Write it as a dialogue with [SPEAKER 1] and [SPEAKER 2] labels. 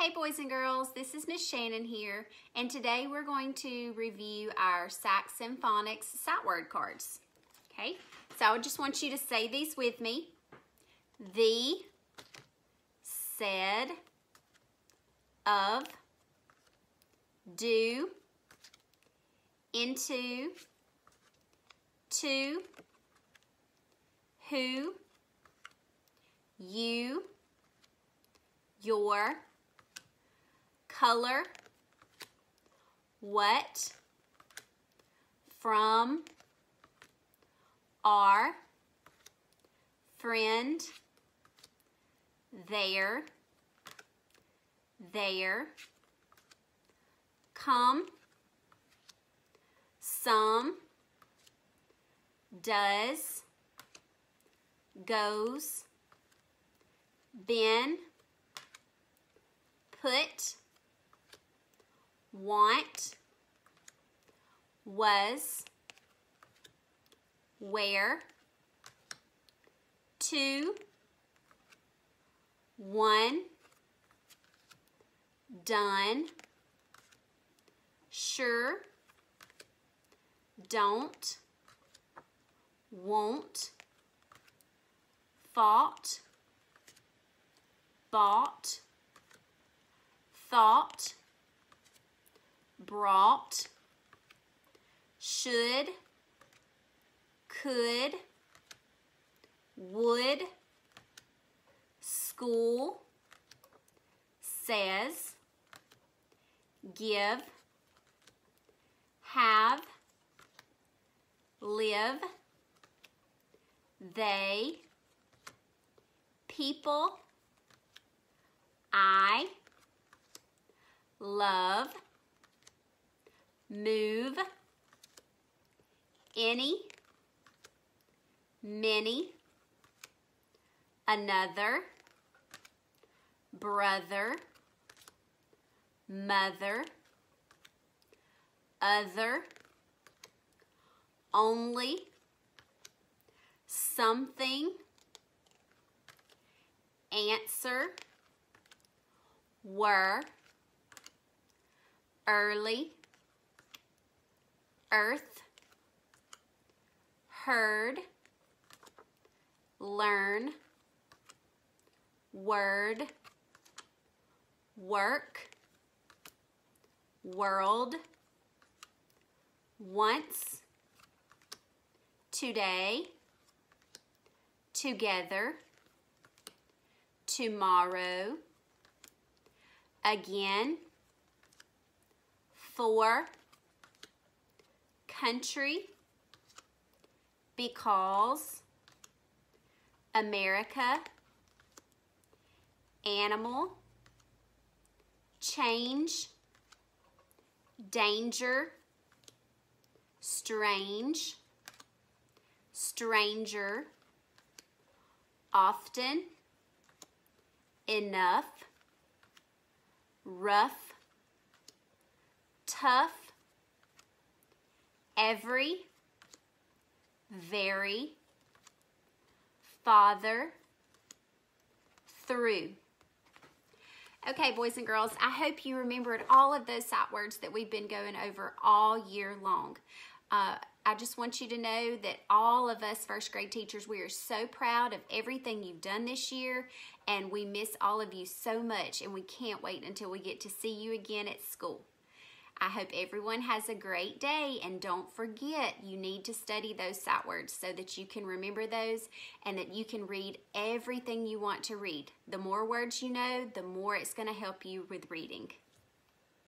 [SPEAKER 1] Hey boys and girls, this is Miss Shannon here, and today we're going to review our Saxon Phonics sight word cards. Okay, so I just want you to say these with me. The, said, of, do, into, to, who, you, your, color, what, from, are, friend, there, there, come, some, does, goes, been, put, want, was, where, to, one, done, sure, don't, won't, fought, bought, thought, brought, should, could, would, school, says, give, have, live, they, people, I, love, move, any, many, another, brother, mother, other, only, something, answer, were, early, earth, heard, learn, word, work, world, once, today, together, tomorrow, again, for, country, because, America, animal, change, danger, strange, stranger, often, enough, rough, tough, every, very, father, through. Okay, boys and girls, I hope you remembered all of those sight words that we've been going over all year long. Uh, I just want you to know that all of us first grade teachers, we are so proud of everything you've done this year, and we miss all of you so much, and we can't wait until we get to see you again at school. I hope everyone has a great day and don't forget you need to study those sight words so that you can remember those and that you can read everything you want to read. The more words you know, the more it's going to help you with reading.